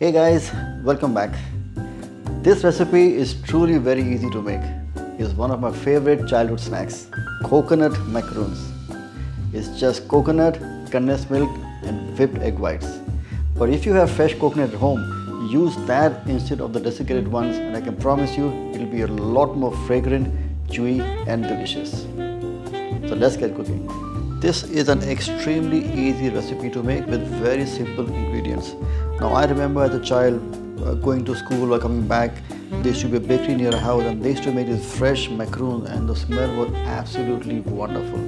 Hey guys, welcome back. This recipe is truly very easy to make. It's one of my favorite childhood snacks, coconut macaroons. It's just coconut, condensed milk and whipped egg whites. But if you have fresh coconut at home, use that instead of the desiccated ones and I can promise you it'll be a lot more fragrant, chewy and delicious. So let's get cooking. This is an extremely easy recipe to make with very simple ingredients. Now I remember as a child uh, going to school or coming back, there to be a bakery near our house and they used to make these fresh macaroons and the smell was absolutely wonderful.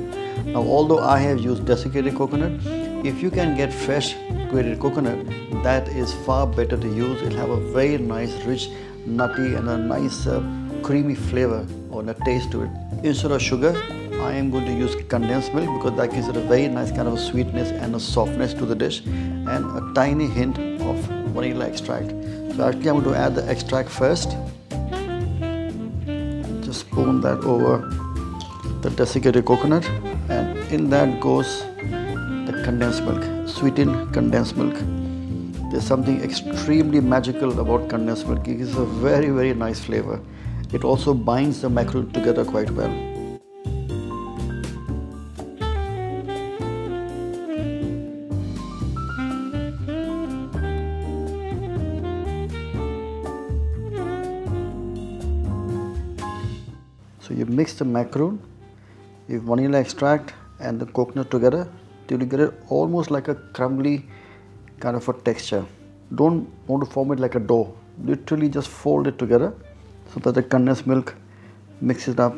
Now although I have used desiccated coconut, if you can get fresh grated coconut, that is far better to use. It'll have a very nice, rich, nutty and a nice uh, creamy flavor or a taste to it. Instead of sugar, I am going to use condensed milk because that gives it a very nice kind of sweetness and a softness to the dish and a tiny hint of vanilla extract. So actually I'm going to add the extract first. Just spoon that over the desiccated coconut and in that goes the condensed milk, sweetened condensed milk. There's something extremely magical about condensed milk. It gives a very very nice flavor. It also binds the macaron together quite well. So you mix the macaroon, your vanilla extract and the coconut together till you get it almost like a crumbly kind of a texture. Don't want to form it like a dough. Literally just fold it together so that the condensed milk mixes up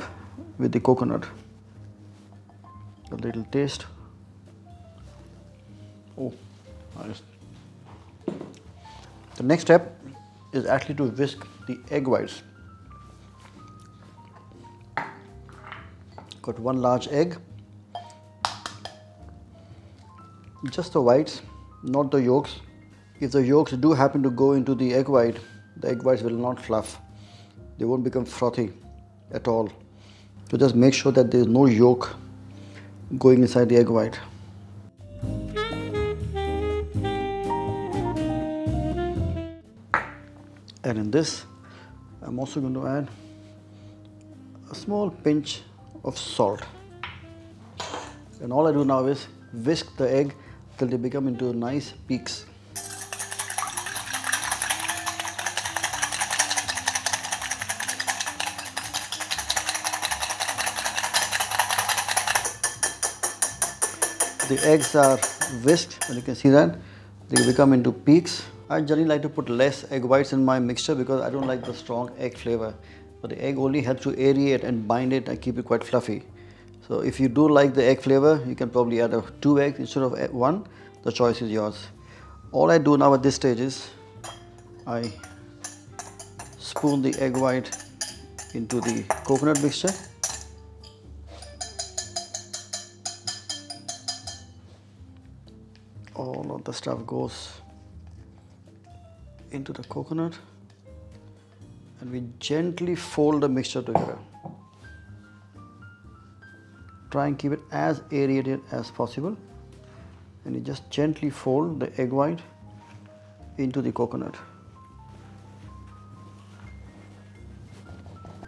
with the coconut. A little taste. Oh, nice. The next step is actually to whisk the egg whites. Got one large egg. Just the whites, not the yolks. If the yolks do happen to go into the egg white, the egg whites will not fluff. They won't become frothy at all. So just make sure that there is no yolk going inside the egg white. And in this, I'm also going to add a small pinch of salt. And all I do now is whisk the egg till they become into nice peaks. The eggs are whisked and you can see that they become into peaks. I generally like to put less egg whites in my mixture because I don't like the strong egg flavor. But the egg only helps to aerate and bind it and keep it quite fluffy. So if you do like the egg flavor, you can probably add two eggs instead of one. The choice is yours. All I do now at this stage is I spoon the egg white into the coconut mixture. All of the stuff goes into the coconut and we gently fold the mixture together. Try and keep it as aerated as possible and you just gently fold the egg white into the coconut.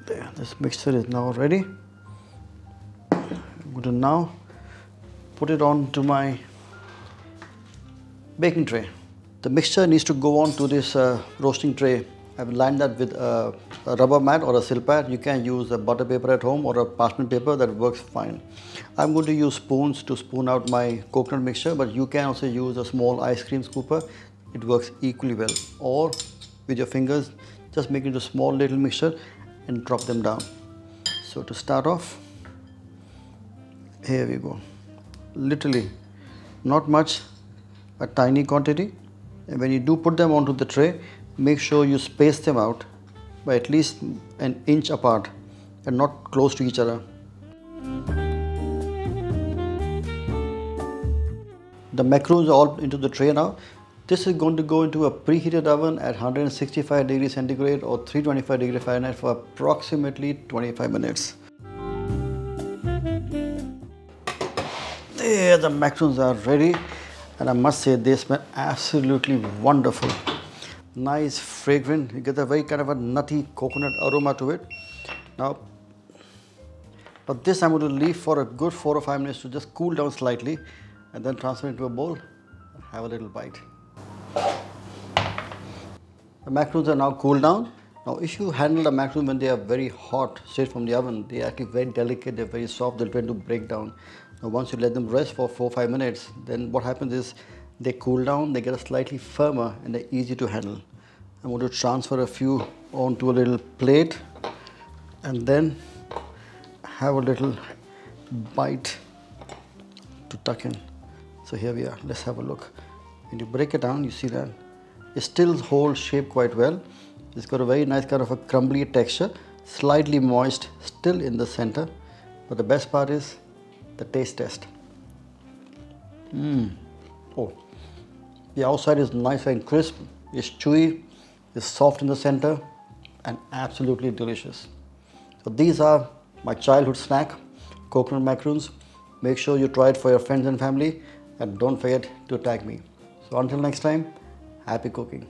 There, this mixture is now ready. I'm going to now put it on to my baking tray. The mixture needs to go on to this uh, roasting tray. I've lined that with a, a, rubber mat or a silpat. You can use a butter paper at home or a parchment paper that works fine. I'm going to use spoons to spoon out my coconut mixture but you can also use a small ice cream scooper. It works equally well. Or with your fingers, just make it a small little mixture and drop them down. So to start off, here we go. Literally, not much, a tiny quantity. And when you do put them onto the tray, make sure you space them out by at least an inch apart and not close to each other. The macaroons are all into the tray now. This is going to go into a preheated oven at 165 degrees centigrade or 325 degrees Fahrenheit for approximately 25 minutes. There the macaroons are ready and I must say they smell absolutely wonderful. Nice fragrant. You get a very kind of a nutty coconut aroma to it. Now, but this I'm going to leave for a good four or five minutes to just cool down slightly and then transfer into a bowl and have a little bite. The macaroons are now cooled down. Now if you handle the macaroons when they are very hot, straight from the oven, they are actually very delicate, they're very soft, they'll tend to break down. Now once you let them rest for 4-5 minutes, then what happens is they cool down, they get a slightly firmer and they're easy to handle. I'm going to transfer a few onto a little plate and then have a little bite to tuck in. So here we are, let's have a look. When you break it down, you see that it still holds shape quite well. It's got a very nice kind of a crumbly texture, slightly moist, still in the center. But the best part is the taste test. Mmm. Oh, the outside is nice and crisp, it's chewy, it's soft in the center, and absolutely delicious. So these are my childhood snack, coconut macaroons. Make sure you try it for your friends and family and don't forget to tag me. So until next time, happy cooking.